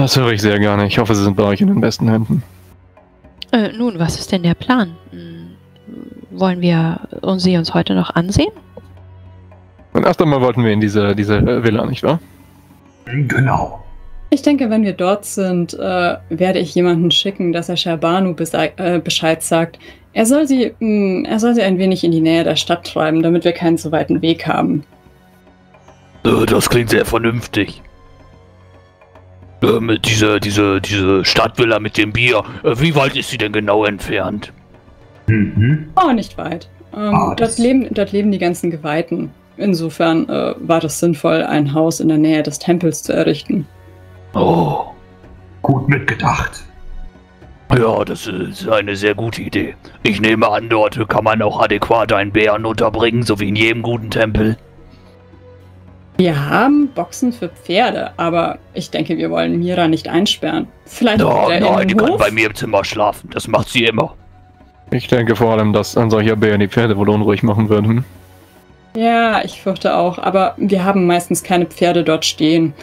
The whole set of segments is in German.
Das höre ich sehr gerne. Ich hoffe, Sie sind bei euch in den besten Händen. Äh, nun, was ist denn der Plan? Hm, wollen wir uns sie uns heute noch ansehen? Und erst einmal wollten wir in diese, diese Villa, nicht wahr? Genau. Ich denke, wenn wir dort sind, äh, werde ich jemanden schicken, dass er Shabanu äh, Bescheid sagt. Er soll, sie, mh, mm, er soll sie ein wenig in die Nähe der Stadt treiben, damit wir keinen so weiten Weg haben. Das klingt sehr vernünftig. Äh, diese, diese, diese Stadtvilla mit dem Bier, äh, wie weit ist sie denn genau entfernt? Mhm. Oh, nicht weit. Ähm, ah, dort, leben, dort leben die ganzen Geweihten. Insofern äh, war das sinnvoll, ein Haus in der Nähe des Tempels zu errichten. Oh, gut mitgedacht. Ja, das ist eine sehr gute Idee. Ich nehme an, dort kann man auch adäquat einen Bären unterbringen, so wie in jedem guten Tempel. Wir haben Boxen für Pferde, aber ich denke, wir wollen Mira nicht einsperren. Vielleicht no, nein, die Hof? kann bei mir im Zimmer schlafen. Das macht sie immer. Ich denke vor allem, dass ein solcher Bär die Pferde wohl unruhig machen würde. Ja, ich fürchte auch, aber wir haben meistens keine Pferde dort stehen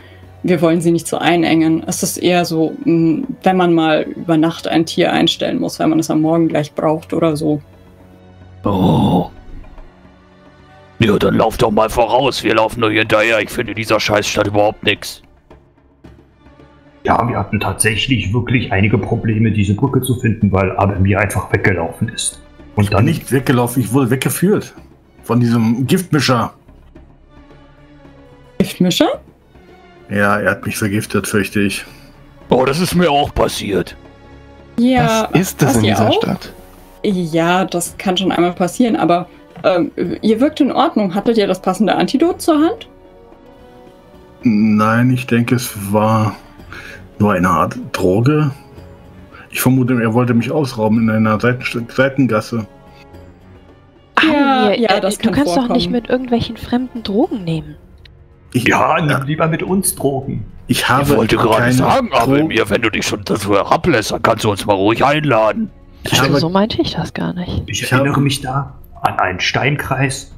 wir wollen sie nicht so einengen. Es ist eher so, hm, wenn man mal über Nacht ein Tier einstellen muss, wenn man es am Morgen gleich braucht oder so. Oh. Ja, dann lauf doch mal voraus. Wir laufen nur hinterher. Ich finde dieser Scheißstadt überhaupt nichts. Ja, wir hatten tatsächlich wirklich einige Probleme, diese Brücke zu finden, weil Abelmir einfach weggelaufen ist. Und ich dann nicht weggelaufen, ich wurde weggeführt. Von diesem Giftmischer. Giftmischer? Ja, er hat mich vergiftet, fürchte ich. Oh, das ist mir auch passiert. Ja. Was ist das in dieser auch? Stadt? Ja, das kann schon einmal passieren, aber ähm, ihr wirkt in Ordnung. Hattet ihr das passende Antidot zur Hand? Nein, ich denke, es war nur eine Art Droge. Ich vermute, er wollte mich ausrauben in einer Seiten Seitengasse. Ja, ja, das äh, Du kannst vorkommen. doch nicht mit irgendwelchen fremden Drogen nehmen. Ich, ja, nimm lieber mit uns Drogen. Ich habe. Ich wollte gerade sagen, aber mir, wenn du dich schon dazu herablässt, dann kannst du uns mal ruhig einladen. Ich habe, so meinte ich das gar nicht. Ich, ich erinnere habe, mich da an einen Steinkreis.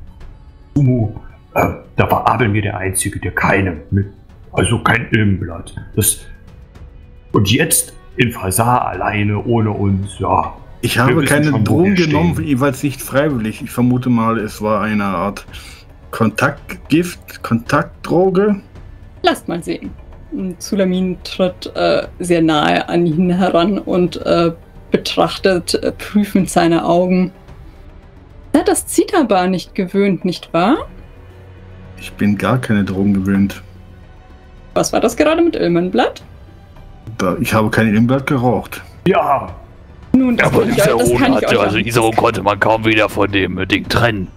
Sumo. Äh, da war Abel mir der Einzige, der keine mit, also kein Ilmblatt. Das, und jetzt in Fasar alleine, ohne uns, ja. Ich habe keine Drogen genommen, jeweils nicht freiwillig. Ich vermute mal, es war eine Art Kontaktgift, Kontaktdroge? Lasst mal sehen. Zulamin tritt äh, sehr nahe an ihn heran und äh, betrachtet äh, prüfend seine Augen. Hat das Zitterbar nicht gewöhnt, nicht wahr? Ich bin gar keine Drogen gewöhnt. Was war das gerade mit Ilmenblatt? ich habe kein Ilmenblatt geraucht. Ja. Nun, das aber Iseron hatte, also Iseron konnte man kaum wieder von dem Ding trennen.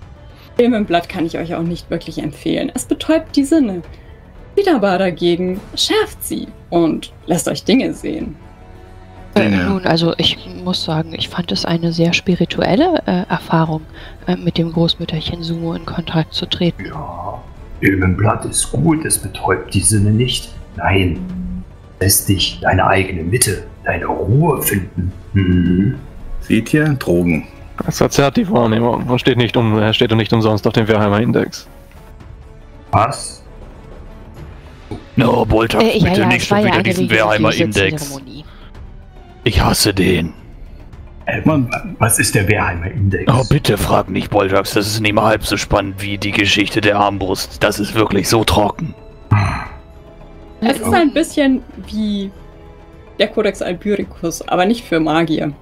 Filmenblatt kann ich euch auch nicht wirklich empfehlen. Es betäubt die Sinne. Wiederbar dagegen schärft sie und lässt euch Dinge sehen. Äh, nun, also ich muss sagen, ich fand es eine sehr spirituelle äh, Erfahrung, äh, mit dem Großmütterchen Sumo in Kontakt zu treten. Ja, Ilmenblatt ist gut, es betäubt die Sinne nicht. Nein, lässt dich deine eigene Mitte, deine Ruhe finden. Mhm. Seht ihr? Drogen. Das verzerrt die Wahrnehmung und steht nicht, um, steht nicht umsonst auf dem Wehrheimer Index. Was? No, Boltax, äh, bitte ja, nicht schon wieder ja diesen Wehrheimer Index. Ich hasse den. Äh, was ist der Wehrheimer Index? Oh, bitte frag nicht, Boltax. Das ist nicht mal halb so spannend wie die Geschichte der Armbrust. Das ist wirklich so trocken. Es ist ein bisschen wie der Codex Albyricus, aber nicht für Magier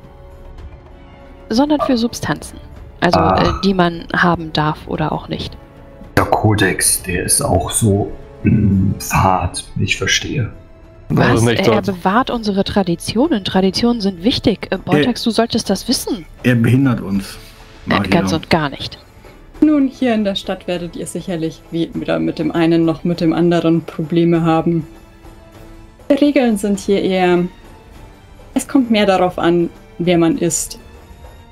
sondern für Substanzen. Also ah. äh, die man haben darf oder auch nicht. Der Kodex, der ist auch so mh, fad. Ich verstehe. Was? Er, er bewahrt unsere Traditionen. Traditionen sind wichtig. Äh, Boltax, du solltest das wissen. Er behindert uns. Äh, ganz und gar nicht. Nun, hier in der Stadt werdet ihr sicherlich weder mit dem einen noch mit dem anderen Probleme haben. Die Regeln sind hier eher. Es kommt mehr darauf an, wer man ist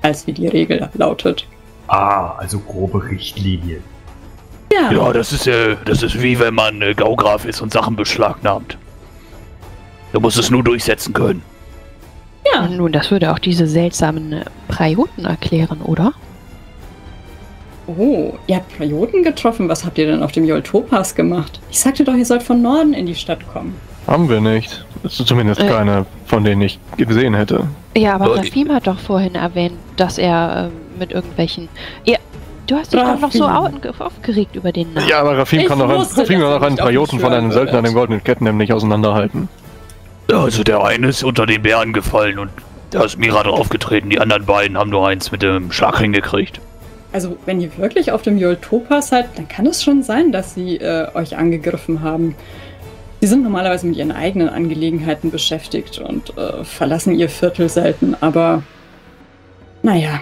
als wie die Regel lautet. Ah, also grobe Richtlinien. Ja. Ja, das ist äh, das ist wie wenn man äh, Gaugraf ist und Sachen beschlagnahmt. Du musst es nur durchsetzen können. Ja. Nun, das würde auch diese seltsamen äh, Prioten erklären, oder? Oh, ihr habt Prioten getroffen? Was habt ihr denn auf dem Joltopas gemacht? Ich sagte doch, ihr sollt von Norden in die Stadt kommen. Haben wir nicht. Zumindest äh. keine, von denen ich gesehen hätte. Ja, aber Rafim hat doch vorhin erwähnt, dass er äh, mit irgendwelchen. Ja, du hast dich doch noch so aufgeregt über den Namen. Ja, aber Rafim kann doch, Rafim kann doch einen Trioten von einem Söldner den goldenen Ketten nicht auseinanderhalten. Also der eine ist unter den Bären gefallen und da ist Mira draufgetreten. Die anderen beiden haben nur eins mit dem Schlag hingekriegt. Also, wenn ihr wirklich auf dem Joltopa seid, dann kann es schon sein, dass sie äh, euch angegriffen haben. Sie sind normalerweise mit ihren eigenen Angelegenheiten beschäftigt und äh, verlassen ihr Viertel selten, aber naja.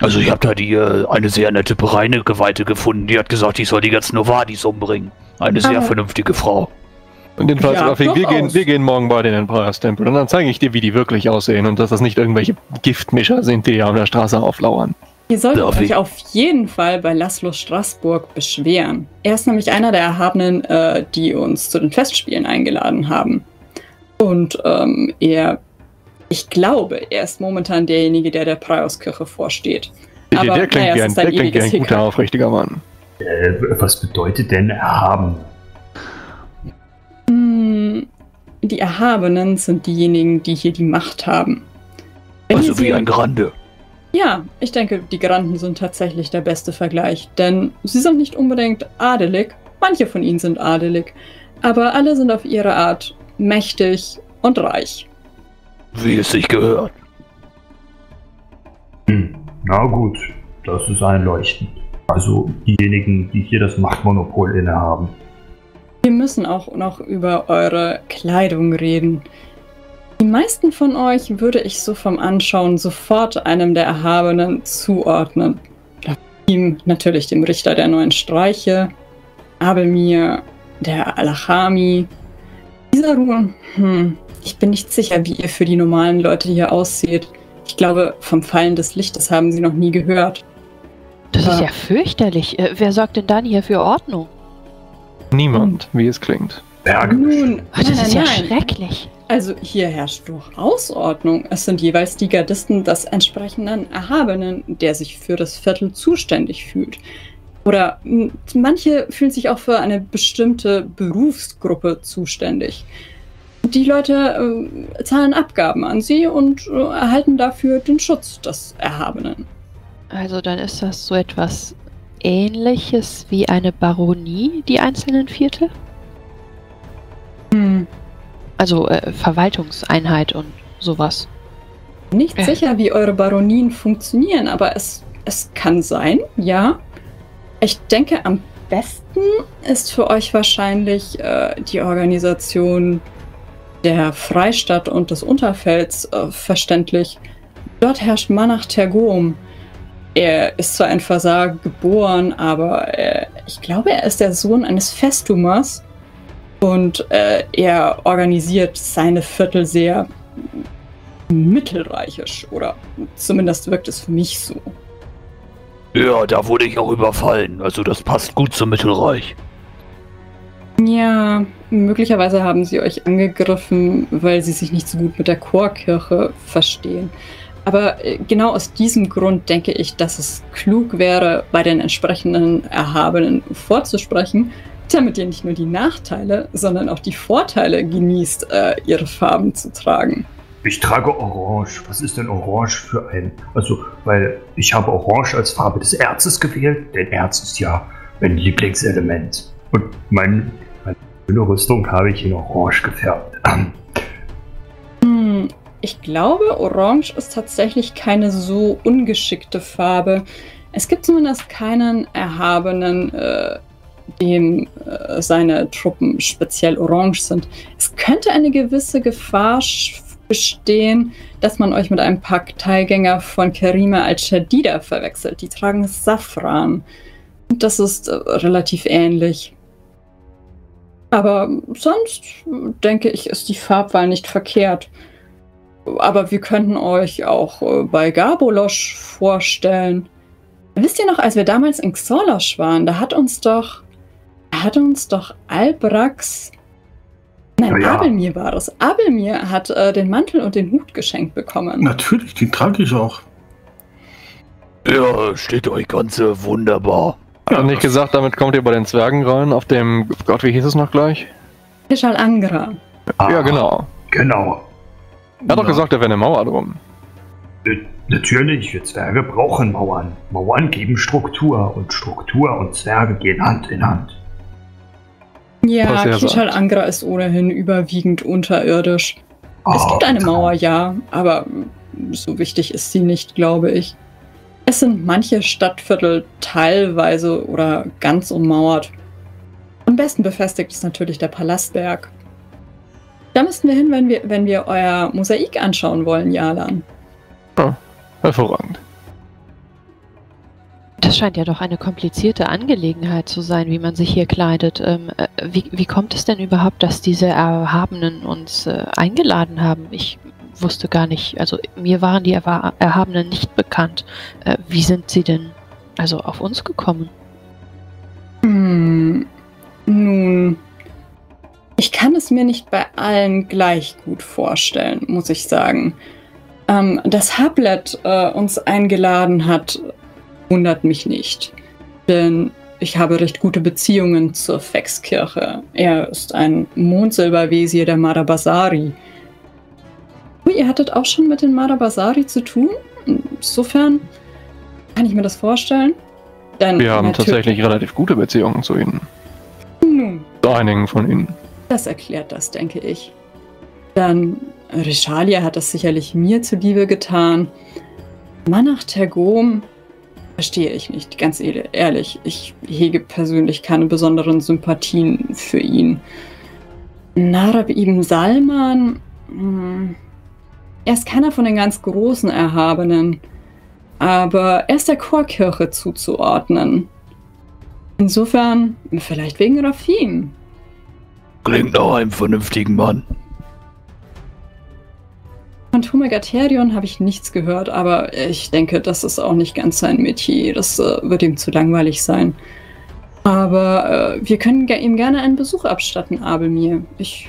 Also ich habe da die äh, eine sehr nette Geweihte gefunden, die hat gesagt, ich soll die ganzen Novadis umbringen. Eine sehr ah. vernünftige Frau. Und jedenfalls, ja, wir, gehen, wir gehen morgen bei den Empire-Stempel und dann zeige ich dir, wie die wirklich aussehen und dass das nicht irgendwelche Giftmischer sind, die auf der Straße auflauern. Ihr solltet Darf euch ich? auf jeden Fall bei Laszlo Straßburg beschweren. Er ist nämlich einer der Erhabenen, äh, die uns zu den Festspielen eingeladen haben. Und ähm, er, ich glaube, er ist momentan derjenige, der der Praiauskirche vorsteht. Der, Aber, der klingt naja, wie ein, der klingt wie ein guter, aufrichtiger Mann. Äh, was bedeutet denn erhaben? Die Erhabenen sind diejenigen, die hier die Macht haben. Wenn also wie ein Grande. Ja, ich denke, die Granden sind tatsächlich der beste Vergleich, denn sie sind nicht unbedingt adelig, manche von ihnen sind adelig, aber alle sind auf ihre Art mächtig und reich. Wie es sich gehört. Hm, na gut, das ist einleuchtend. Also diejenigen, die hier das Machtmonopol innehaben. Wir müssen auch noch über eure Kleidung reden. Die meisten von euch würde ich so vom Anschauen sofort einem der Erhabenen zuordnen. Ihm natürlich dem Richter der neuen Streiche, Abelmir, der Alachami. Dieser Ruhe, hm, ich bin nicht sicher, wie ihr für die normalen Leute hier aussieht. Ich glaube, vom Fallen des Lichtes haben sie noch nie gehört. Das Aber ist ja fürchterlich. Äh, wer sorgt denn dann hier für Ordnung? Niemand, wie es klingt. Berge. Nun, oh, das nein, ist ja nein. schrecklich. Also hier herrscht durchaus Ordnung. Es sind jeweils die Gardisten des entsprechenden Erhabenen, der sich für das Viertel zuständig fühlt. Oder manche fühlen sich auch für eine bestimmte Berufsgruppe zuständig. Die Leute äh, zahlen Abgaben an sie und äh, erhalten dafür den Schutz des Erhabenen. Also dann ist das so etwas ähnliches wie eine Baronie, die einzelnen Viertel? Hm. Also äh, Verwaltungseinheit und sowas. Nicht äh. sicher, wie eure Baronien funktionieren, aber es, es kann sein, ja. Ich denke, am besten ist für euch wahrscheinlich äh, die Organisation der Freistadt und des Unterfelds äh, verständlich. Dort herrscht Manach Tergom. Er ist zwar ein Versager geboren, aber äh, ich glaube, er ist der Sohn eines Festumers und äh, er organisiert seine Viertel sehr mittelreichisch. Oder zumindest wirkt es für mich so. Ja, da wurde ich auch überfallen. Also das passt gut zum Mittelreich. Ja, möglicherweise haben sie euch angegriffen, weil sie sich nicht so gut mit der Chorkirche verstehen. Aber äh, genau aus diesem Grund denke ich, dass es klug wäre, bei den entsprechenden Erhabenen vorzusprechen damit ihr nicht nur die Nachteile, sondern auch die Vorteile genießt, äh, ihre Farben zu tragen. Ich trage Orange. Was ist denn Orange für ein? Also, weil ich habe Orange als Farbe des Erzes gewählt, denn Erz ist ja mein Lieblingselement. Und mein, meine Rüstung habe ich in Orange gefärbt. Ich glaube, Orange ist tatsächlich keine so ungeschickte Farbe. Es gibt zumindest keinen erhabenen äh, dem äh, seine Truppen speziell orange sind. Es könnte eine gewisse Gefahr bestehen, dass man euch mit einem Parteigänger von Kerima al-Shadida verwechselt. Die tragen Safran. Das ist äh, relativ ähnlich. Aber sonst denke ich, ist die Farbwahl nicht verkehrt. Aber wir könnten euch auch äh, bei Garbolosch vorstellen. Wisst ihr noch, als wir damals in Xolosch waren, da hat uns doch hat uns doch Albrax. Nein, ja. Abelmir war es. Abelmir hat äh, den Mantel und den Hut geschenkt bekommen. Natürlich, den trage ich auch. Ja, steht euch ganz wunderbar. Ich habe nicht gesagt, damit kommt ihr bei den Zwergen rein, auf dem, Gott, wie hieß es noch gleich? Kishal Angra. Ah, ja, genau. Genau. Er hat doch gesagt, da wäre eine Mauer drum. Natürlich, wir Zwerge brauchen Mauern. Mauern geben Struktur und Struktur und Zwerge gehen Hand in Hand. Ja, Kishal Angra ist ohnehin überwiegend unterirdisch. Oh, es gibt eine Mauer, ja, aber so wichtig ist sie nicht, glaube ich. Es sind manche Stadtviertel teilweise oder ganz ummauert. Am besten befestigt ist natürlich der Palastberg. Da müssten wir hin, wenn wir, wenn wir euer Mosaik anschauen wollen, Jalan. Oh, hervorragend. Das scheint ja doch eine komplizierte Angelegenheit zu sein, wie man sich hier kleidet. Ähm, äh, wie, wie, kommt es denn überhaupt, dass diese Erhabenen uns äh, eingeladen haben? Ich wusste gar nicht, also mir waren die Erhabenen nicht bekannt. Äh, wie sind sie denn also auf uns gekommen? Hm, nun, ich kann es mir nicht bei allen gleich gut vorstellen, muss ich sagen. Ähm, dass Hablet äh, uns eingeladen hat, wundert mich nicht. Denn ich habe recht gute Beziehungen zur Fexkirche. Er ist ein Mondsilberwesier der Marabasari. Ihr hattet auch schon mit den Marabasari zu tun? Insofern kann ich mir das vorstellen. Denn Wir haben tatsächlich relativ gute Beziehungen zu ihnen. Nun. Zu einigen von ihnen. Das erklärt das, denke ich. Dann, Rishalia hat das sicherlich mir zuliebe getan. Manach Tergom verstehe ich nicht, ganz ehrlich. Ich hege persönlich keine besonderen Sympathien für ihn. Narab ibn Salman, hm, er ist keiner von den ganz großen Erhabenen, aber er ist der Chorkirche zuzuordnen. Insofern, vielleicht wegen Rafin. Klingt nach einem vernünftigen Mann. Von Tumegaterion habe ich nichts gehört, aber ich denke, das ist auch nicht ganz sein Metier. Das äh, wird ihm zu langweilig sein. Aber äh, wir können ihm gerne einen Besuch abstatten, Abelmir. Ich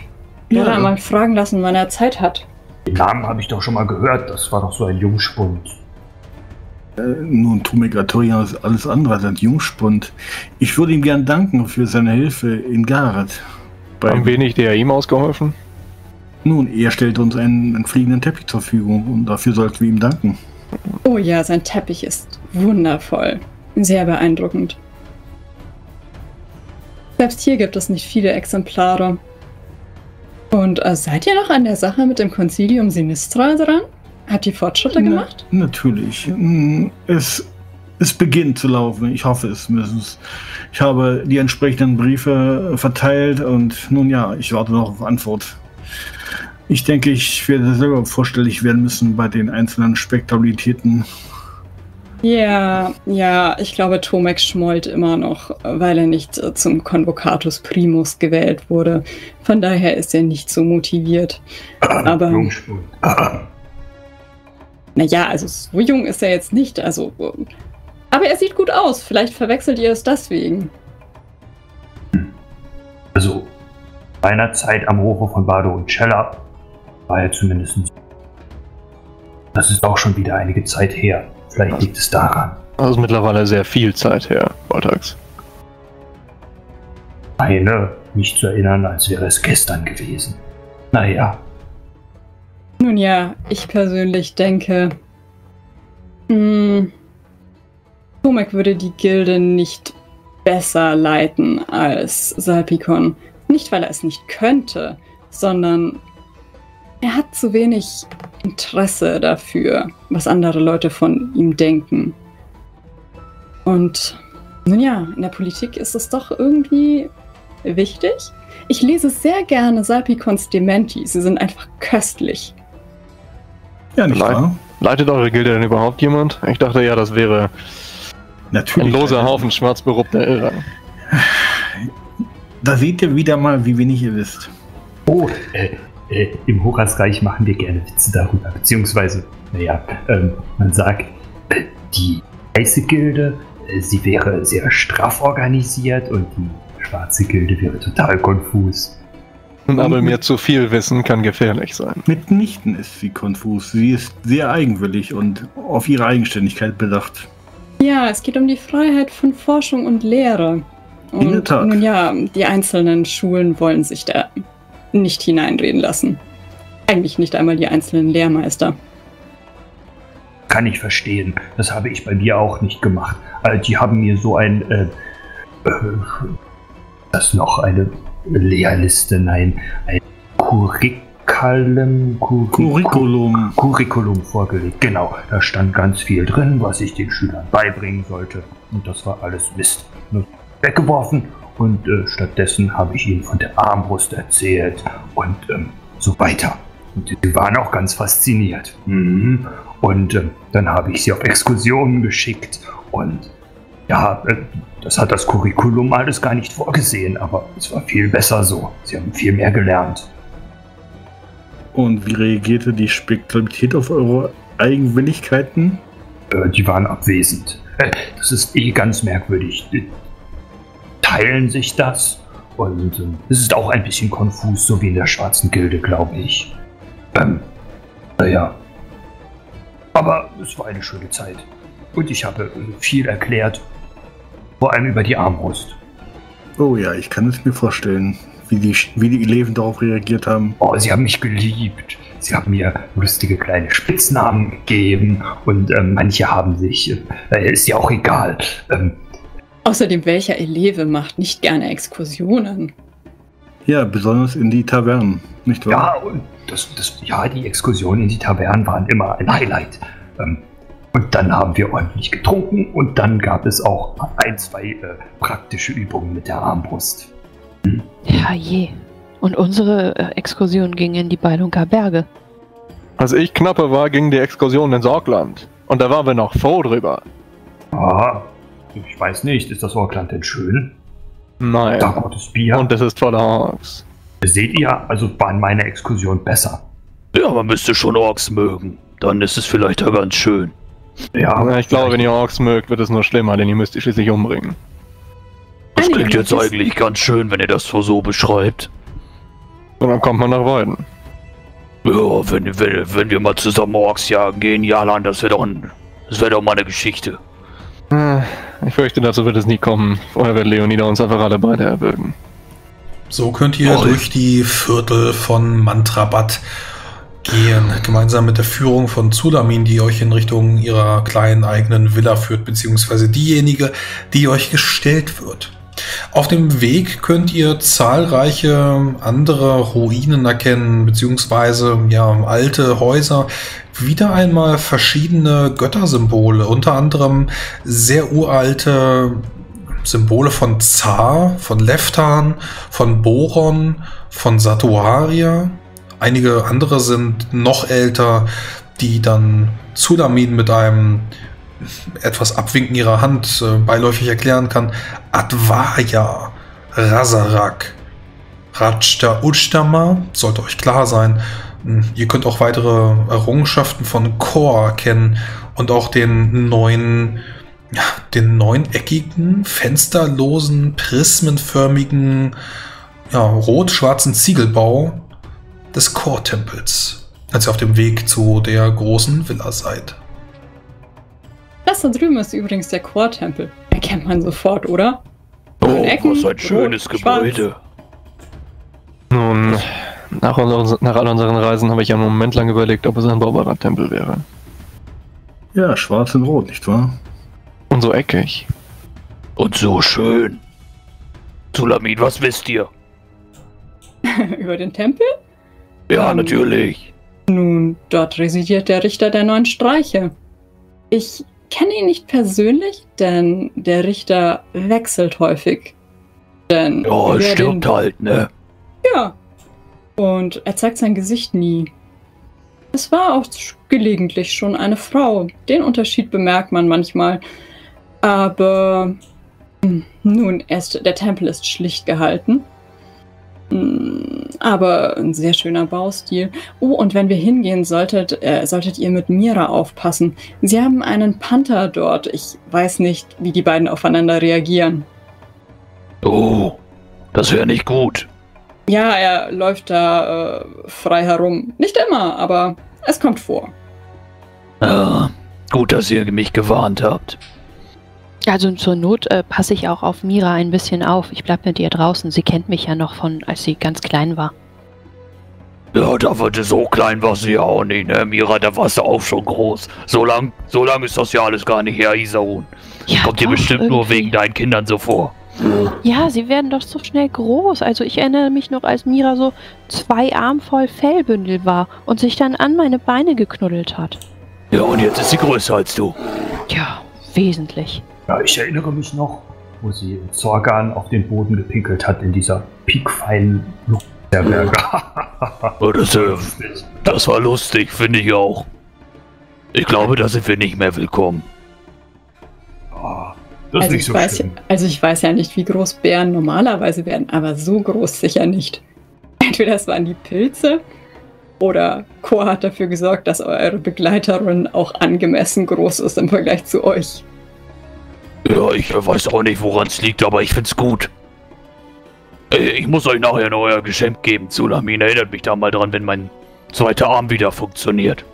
werde ja. einmal fragen lassen, wann er Zeit hat. Den Namen habe ich doch schon mal gehört. Das war doch so ein Jungspund. Äh, nun, Tumegatorion ist alles andere als ein Jungspund. Ich würde ihm gern danken für seine Hilfe in Gareth. Bei Ein wenig der ihm ausgeholfen? Nun, er stellt uns einen, einen, fliegenden Teppich zur Verfügung und dafür sollten wir ihm danken. Oh ja, sein Teppich ist wundervoll. Sehr beeindruckend. Selbst hier gibt es nicht viele Exemplare. Und äh, seid ihr noch an der Sache mit dem Concilium Sinistra dran? Hat die Fortschritte Na, gemacht? Natürlich. Hm, es es beginnt zu laufen. Ich hoffe es mindestens. Ich habe die entsprechenden Briefe verteilt und nun ja, ich warte noch auf Antwort. Ich denke, ich werde selber vorstellig werden müssen bei den einzelnen Spektabilitäten. Ja, ja, ich glaube, Tomek schmollt immer noch, weil er nicht äh, zum Convocatus Primus gewählt wurde. Von daher ist er nicht so motiviert. Aber. Naja, also so jung ist er jetzt nicht. Also aber er sieht gut aus. Vielleicht verwechselt ihr es deswegen. Also, meiner Zeit am Hofe von Bardo und Cella war er zumindest. Das ist auch schon wieder einige Zeit her. Vielleicht liegt es daran. Das ist mittlerweile sehr viel Zeit her, Voltax. Eine, mich zu erinnern, als wäre es gestern gewesen. Naja. Nun ja, ich persönlich denke, mh, hm, Tomek würde die Gilde nicht besser leiten als Salpikon. Nicht, weil er es nicht könnte, sondern er hat zu wenig Interesse dafür, was andere Leute von ihm denken. Und nun ja, in der Politik ist es doch irgendwie wichtig. Ich lese sehr gerne Salpikons Dementi. Sie sind einfach köstlich. Ja, nicht wahr? Leitet eure Gilde denn überhaupt jemand? Ich dachte ja, das wäre Natürlich. Ein loser Haufen schwarzberobter Irrer. Da seht ihr wieder mal, wie wenig ihr wisst. Oh, äh, äh, im Horasreich machen wir gerne Witze darüber. Beziehungsweise, naja, ähm, man sagt, äh, die weiße Gilde, äh, sie wäre sehr straff organisiert und die schwarze Gilde wäre total konfus. Und aber mir zu viel Wissen kann gefährlich sein. Mitnichten ist sie konfus. Sie ist sehr eigenwillig und auf ihre Eigenständigkeit bedacht. Ja, es geht um die Freiheit von Forschung und Lehre. Und In Tat. nun ja, die einzelnen Schulen wollen sich da nicht hineinreden lassen. Eigentlich nicht einmal die einzelnen Lehrmeister. Kann ich verstehen. Das habe ich bei mir auch nicht gemacht. Also die haben mir so ein, äh, äh, das noch eine Lehrliste, nein, ein Curriculum, Curriculum, Curriculum vorgelegt. Genau, da stand ganz viel drin, was ich den Schülern beibringen sollte. Und das war alles Mist. Nur weggeworfen und äh, stattdessen habe ich ihnen von der Armbrust erzählt und ähm, so weiter. Und sie waren auch ganz fasziniert. Mhm. Und äh, dann habe ich sie auf Exkursionen geschickt und ja, äh, das hat das Curriculum alles gar nicht vorgesehen, aber es war viel besser so. Sie haben viel mehr gelernt. Und wie reagierte die Spektabilität auf eure Eigenwilligkeiten? Äh, die waren abwesend. Äh, das ist eh ganz merkwürdig. Die teilen sich das und äh, es ist auch ein bisschen konfus, so wie in der Schwarzen Gilde, glaube ich. Ähm, naja. Aber es war eine schöne Zeit. Und ich habe äh, viel erklärt. Vor allem über die Armbrust. Oh ja, ich kann es mir vorstellen, wie die, wie die Eleven darauf reagiert haben. Oh, sie haben mich geliebt. Sie haben mir lustige kleine Spitznamen gegeben und ähm, manche haben sich, äh, ist ja auch egal. Ähm, Außerdem, welcher Eleve macht nicht gerne Exkursionen? Ja, besonders in die Tavernen, nicht wahr? Ja, und das, das, ja, die Exkursionen in die Tavernen waren immer ein Highlight. Ähm, und dann haben wir ordentlich getrunken und dann gab es auch ein, zwei äh, praktische Übungen mit der Armbrust. Ja, je. Und unsere äh, Exkursion ging in die Beilunker Berge. Als ich knappe war, ging die Exkursion ins Orkland. Und da waren wir noch froh drüber. Aha. Ich weiß nicht, ist das Orkland denn schön? Nein. Da gutes Bier. Und es ist voller Orks. Seht ihr, also waren meine Exkursion besser. Ja, man müsste schon Orks mögen. Dann ist es vielleicht ja ganz schön. Ja, ja ich glaube, wenn ihr Orks mögt, wird es nur schlimmer, denn ihr müsst die schließlich umbringen. Das klingt jetzt eigentlich ganz schön, wenn ihr das so beschreibt. Und dann kommt man nach Weiden. Ja, wenn, wenn, wenn wir mal zusammen Orks jagen gehen, Jalan, das wäre doch, das wär doch mal eine Geschichte. Äh, ich fürchte, dazu wird es nie kommen. Vorher wird Leonida uns einfach alle beide erwürgen. So könnt ihr oh. durch die Viertel von Mantrabat gehen, gemeinsam mit der Führung von Zulamin, die euch in Richtung ihrer kleinen eigenen Villa führt, beziehungsweise diejenige, die euch gestellt wird. Auf dem Weg könnt ihr zahlreiche andere Ruinen erkennen, beziehungsweise ja, alte Häuser, wieder einmal verschiedene Göttersymbole, unter anderem sehr uralte Symbole von Zar, von Leftan, von Boron, von Satuaria. Einige andere sind noch älter, die dann Zulamin mit einem etwas Abwinken ihrer Hand äh, beiläufig erklären kann. Advaya, Razarak, Rajta Ujtama, sollte euch klar sein. Hm, ihr könnt auch weitere Errungenschaften von Kor kennen und auch den neuen ja, den neuneckigen, fensterlosen, prismenförmigen, ja, rot-schwarzen Ziegelbau des Chortempels, als ihr auf dem Weg zu der großen Villa seid. Das da drüben ist übrigens der Chortempel. Erkennt man sofort, oder? Oh, Ecken, was ein schönes rot, Gebäude. Nun, nach, unser, nach all unseren Reisen habe ich einen Moment lang überlegt, ob es ein Barbara-Tempel wäre. Ja, schwarz und rot, nicht wahr? Und so eckig. Und so schön. Sulamin, was wisst ihr? Über den Tempel? Ja, ähm, natürlich. Nun, dort residiert der Richter der neuen Streiche. Ich kenne ihn nicht persönlich, denn der Richter wechselt häufig. Denn ja, stimmt den... halt, ne? Ja. Und er zeigt sein Gesicht nie. Es war auch gelegentlich schon eine Frau. Den Unterschied bemerkt man manchmal. Aber hm, nun, erst der Tempel ist schlicht gehalten. Hm, aber ein sehr schöner Baustil. Oh, und wenn wir hingehen solltet, äh, solltet ihr mit Mira aufpassen. Sie haben einen Panther dort. Ich weiß nicht, wie die beiden aufeinander reagieren. Oh, das wäre nicht gut. Ja, er läuft da äh, frei herum. Nicht immer, aber es kommt vor. Ah, gut, dass ihr mich gewarnt habt. Also zur Not äh, passe ich auch auf Mira ein bisschen auf. Ich bleib mit ihr draußen. Sie kennt mich ja noch von, als sie ganz klein war. Ja, da wird so klein war sie ja auch nicht, ne? Mira, da warst du auch schon groß. So lang, so lang ist das ja alles gar nicht her, Isaun. Ja, Kommt dir bestimmt irgendwie. nur wegen deinen Kindern so vor. Ja, sie werden doch so schnell groß. Also ich erinnere mich noch, als Mira so zwei Arm voll Fellbündel war und sich dann an meine Beine geknuddelt hat. Ja, und jetzt ist sie größer als du. Ja, wesentlich. Ja, ich erinnere mich noch, wo sie Zorgan auf den Boden gepinkelt hat in dieser piekfeinen Herberge. das, äh, das war lustig, finde ich auch. Ich glaube, da sind wir nicht mehr willkommen. Oh, das also, ist nicht so weiß, also ich weiß ja nicht, wie groß Bären normalerweise werden, aber so groß sicher nicht. Entweder es waren die Pilze oder Chor hat dafür gesorgt, dass eure Begleiterin auch angemessen groß ist im Vergleich zu euch. Ja, ich weiß auch nicht, woran es liegt, aber ich find's gut. Ich muss euch nachher noch euer Geschenk geben. Zulamin erinnert mich da mal dran, wenn mein zweiter Arm wieder funktioniert.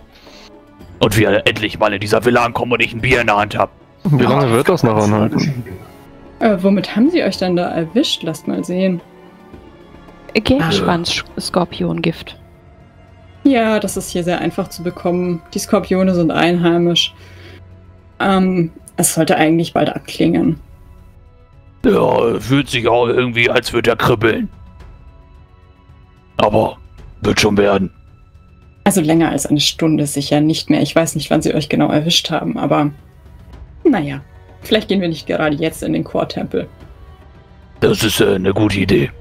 Und wir endlich mal in dieser Villa ankommen und ich ein Bier in der Hand habe. Wie lange wird das noch anhalten? Äh, womit haben sie euch dann da erwischt? Lasst mal sehen. Gelbschwanz-Skorpiongift. Ja, das ist hier sehr einfach zu bekommen. Die Skorpione sind einheimisch. Ähm, es sollte eigentlich bald abklingen. Ja, fühlt sich auch irgendwie, als würde er kribbeln. Aber wird schon werden. Also länger als eine Stunde sicher nicht mehr. Ich weiß nicht, wann sie euch genau erwischt haben, aber naja, vielleicht gehen wir nicht gerade jetzt in den Chortempel. Das ist äh, eine gute Idee.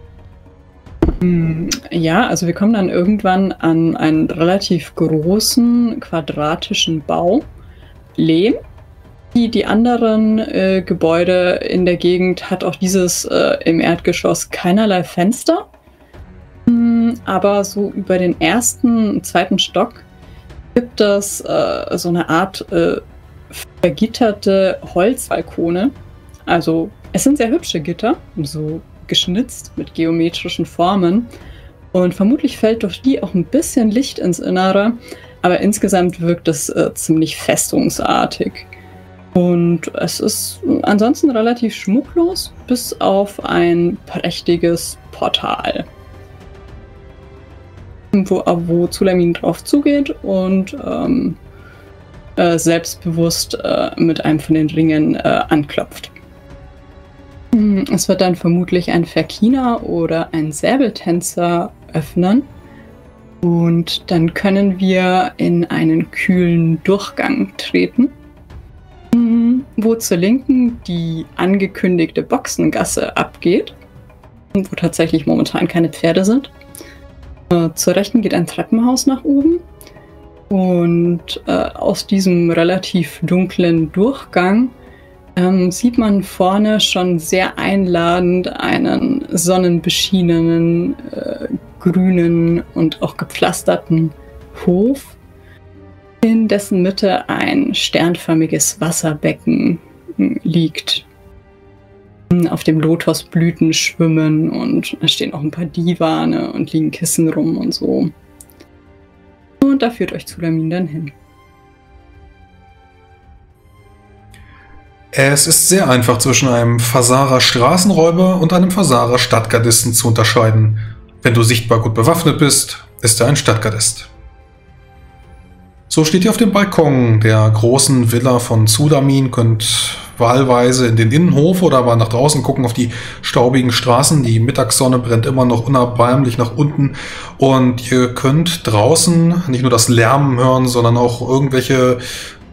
Hm, ja, also wir kommen dann irgendwann an einen relativ großen quadratischen Bau. Lehm. Die, die anderen äh, Gebäude in der Gegend hat auch dieses äh, im Erdgeschoss keinerlei Fenster. Hm, aber so über den ersten zweiten Stock gibt es äh, so eine Art äh, vergitterte Holzbalkone. Also es sind sehr hübsche Gitter, so geschnitzt mit geometrischen Formen. Und vermutlich fällt durch die auch ein bisschen Licht ins Innere, aber insgesamt wirkt es äh, ziemlich festungsartig. Und es ist ansonsten relativ schmucklos, bis auf ein prächtiges Portal, wo, wo Zulamin drauf zugeht und ähm, äh, selbstbewusst äh, mit einem von den Ringen äh, anklopft. Hm, es wird dann vermutlich ein Verkina oder ein Säbeltänzer öffnen. Und dann können wir in einen kühlen Durchgang treten, wo zur Linken die angekündigte Boxengasse abgeht, wo tatsächlich momentan keine Pferde sind. Äh, zur Rechten geht ein Treppenhaus nach oben. Und äh, aus diesem relativ dunklen Durchgang ähm, sieht man vorne schon sehr einladend einen sonnenbeschienenen, äh, grünen und auch gepflasterten Hof, in dessen Mitte ein sternförmiges Wasserbecken hm, liegt. Auf dem Lotosblüten schwimmen und da stehen auch ein paar Divane und liegen Kissen rum und so. Und da führt euch Zulamin dann hin. Es ist sehr einfach zwischen einem Fasarer Straßenräuber und einem Fasarer Stadtgardisten zu unterscheiden. Wenn du sichtbar gut bewaffnet bist, ist er ein Stadtgardist. So steht ihr auf dem Balkon der großen Villa von Sudamin, könnt wahlweise in den Innenhof oder aber nach draußen gucken auf die staubigen Straßen. Die Mittagssonne brennt immer noch unerbärmlich nach unten und ihr könnt draußen nicht nur das Lärmen hören, sondern auch irgendwelche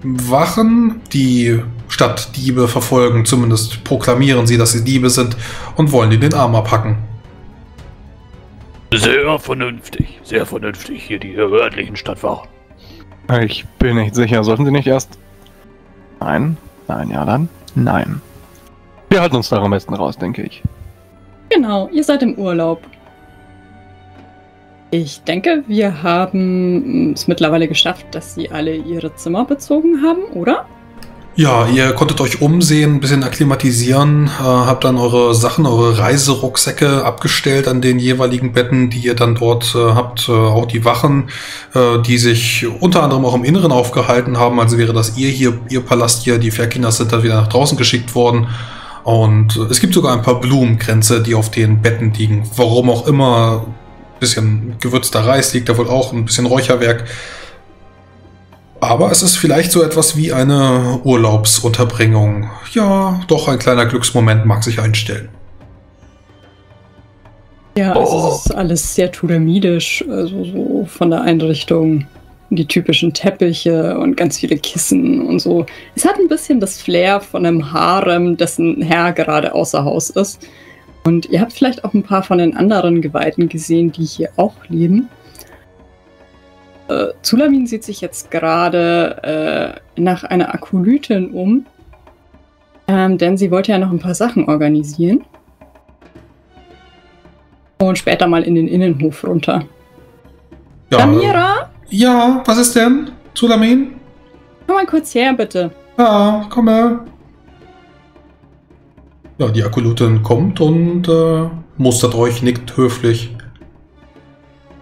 Wachen, die Stadtdiebe verfolgen, zumindest proklamieren sie, dass sie Diebe sind und wollen ihnen den Arm abhacken. Sehr vernünftig, sehr vernünftig hier die örtlichen Stadtwachen. Ich bin nicht sicher, sollten sie nicht erst... Nein, nein, ja dann, nein. Wir halten uns da am besten raus, denke ich. Genau, ihr seid im Urlaub. Ich denke, wir haben es mittlerweile geschafft, dass sie alle ihre Zimmer bezogen haben, oder? Ja, ihr konntet euch umsehen, ein bisschen akklimatisieren, äh, habt dann eure Sachen, eure Reiserucksäcke abgestellt an den jeweiligen Betten, die ihr dann dort äh, habt. Äh, auch die Wachen, äh, die sich unter anderem auch im Inneren aufgehalten haben. Also wäre das ihr hier, ihr Palast hier, die Fairkinders sind da wieder nach draußen geschickt worden. Und es gibt sogar ein paar Blumenkränze, die auf den Betten liegen. Warum auch immer, ein bisschen gewürzter Reis liegt da wohl auch, ein bisschen Räucherwerk. Aber es ist vielleicht so etwas wie eine Urlaubsunterbringung. Ja, doch ein kleiner Glücksmoment mag sich einstellen. Ja, also oh. es ist alles sehr tudamidisch, also so von der Einrichtung. Die typischen Teppiche und ganz viele Kissen und so. Es hat ein bisschen das Flair von einem Harem, dessen Herr gerade außer Haus ist. Und ihr habt vielleicht auch ein paar von den anderen Geweihten gesehen, die hier auch leben. Äh, Zulamin sieht sich jetzt gerade äh, nach einer Akolytin um, ähm, denn sie wollte ja noch ein paar Sachen organisieren. Und später mal in den Innenhof runter. Ja, Samira? Ja, was ist denn? Zulamin? Komm mal kurz her, bitte. Ja, komme. Ja, die Akolytin kommt und äh, mustert euch, nickt höflich.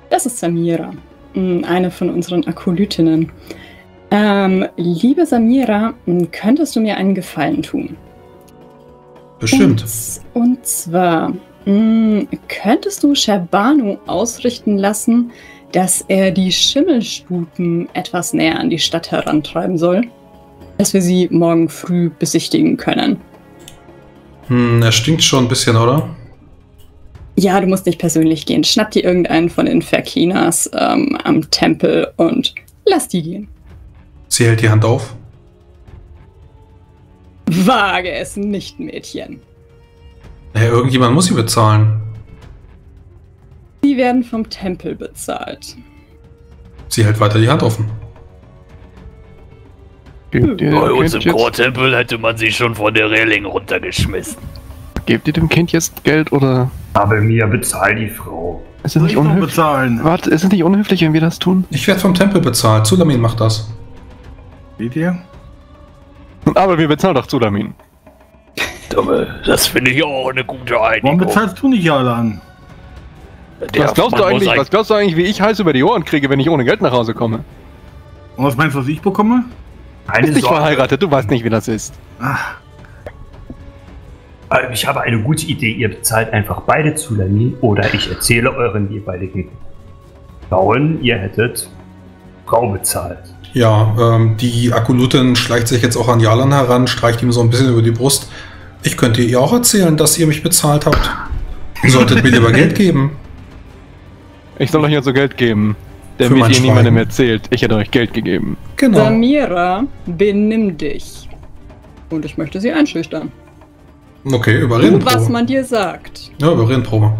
Das ist Samira eine von unseren Akolytinnen. Ähm, liebe Samira, könntest du mir einen Gefallen tun? Bestimmt. Und, und zwar, mh, könntest du Sherbanu ausrichten lassen, dass er die Schimmelstuten etwas näher an die Stadt herantreiben soll? Dass wir sie morgen früh besichtigen können. Hm, er stinkt schon ein bisschen, oder? Ja, du musst nicht persönlich gehen. Schnapp dir irgendeinen von den Verkinas ähm, am Tempel und lass die gehen. Sie hält die Hand auf. Wage es nicht, Mädchen. Ja, irgendjemand muss sie bezahlen. Sie werden vom Tempel bezahlt. Sie hält weiter die Hand offen. Bei uns im Chortempel hätte man sie schon von der Reling runtergeschmissen. Gebt ihr dem Kind jetzt Geld oder? Aber mir bezahlt die Frau. Ist es nicht unhöflich? Bezahlen. Warte, ist es nicht unhöflich, wenn wir das tun? Ich werde vom Tempel bezahlt. Zulamin macht das. Seht ihr? Aber wir bezahlen doch Zulamin. Das finde ich auch eine gute Einigung. Warum bezahlst du nicht alle an? was glaubst, du eigentlich, was glaubst du eigentlich, wie ich heiß über die Ohren kriege, wenn ich ohne Geld nach Hause komme? Und was meinst du, was ich bekomme? Du bist nicht verheiratet, du weißt nicht, wie das ist. Ach. Äh, ich habe eine gute Idee. Ihr bezahlt einfach beide Zulamin oder ich erzähle euren jeweiligen Frauen, ihr hättet Frau bezahlt. Ja, ähm, die Akulutin schleicht sich jetzt auch an Jalan heran, streicht ihm so ein bisschen über die Brust. Ich könnte ihr auch erzählen, dass ihr mich bezahlt habt. Ihr solltet mir lieber Geld geben. Ich soll euch also Geld geben, damit ihr niemandem erzählt. Ich hätte euch Geld gegeben. Genau. Samira, benimm dich. Und ich möchte sie einschüchtern. Okay, über Redenprobe. was man dir sagt. Ja, über Redenprobe.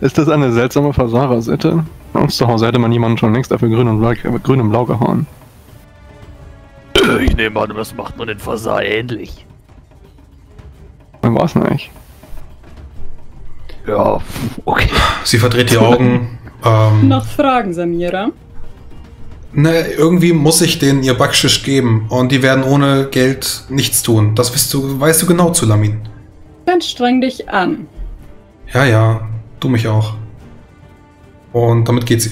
Ist das eine seltsame Versara-Sitte? Bei uns zu Hause hätte man jemanden schon längst dafür grün und blau, grün und blau gehauen. Ich nehme an, das macht man in Versar ähnlich. Man weiß nicht. Ja, okay. Sie verdreht die Augen. ähm, Noch Fragen, Samira? Ne, irgendwie muss ich denen ihr Backschisch geben und die werden ohne Geld nichts tun. Das weißt du, weißt du genau, Zulamin. Dann streng dich an. Ja, ja, du mich auch. Und damit geht sie.